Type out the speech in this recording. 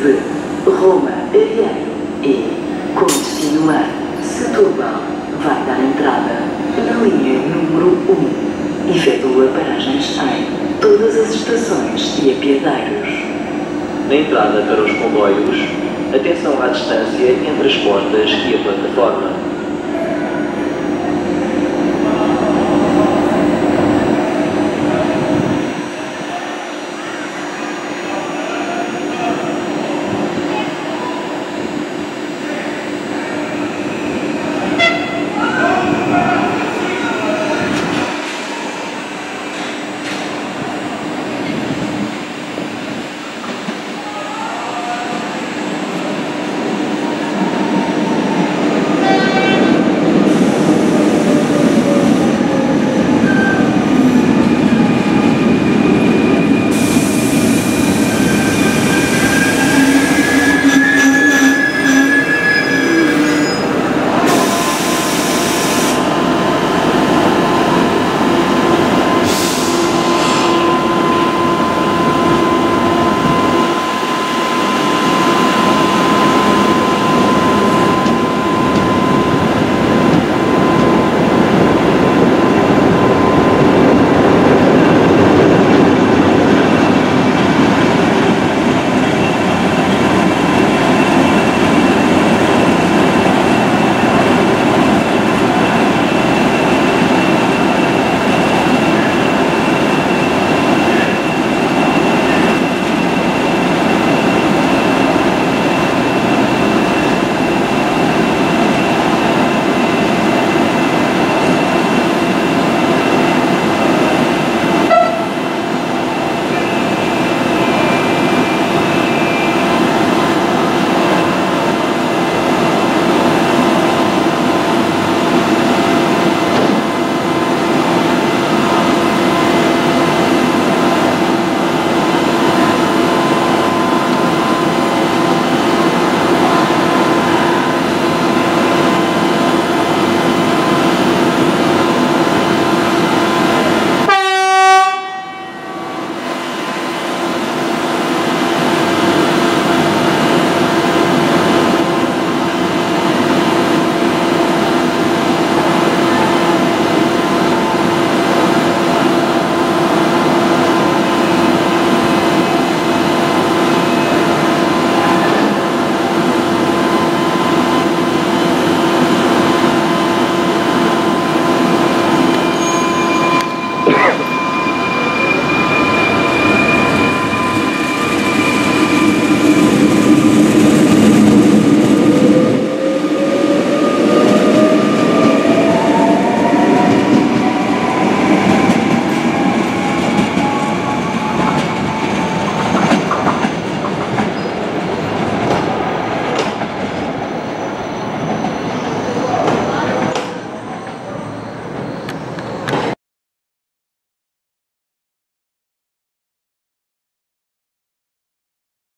Roma, Ariano e, com destino a Setúbal, vai dar entrada na linha número 1. Efetua paragens em todas as estações e apiadeiros. Na entrada para os comboios, atenção à distância entre as portas e a plataforma.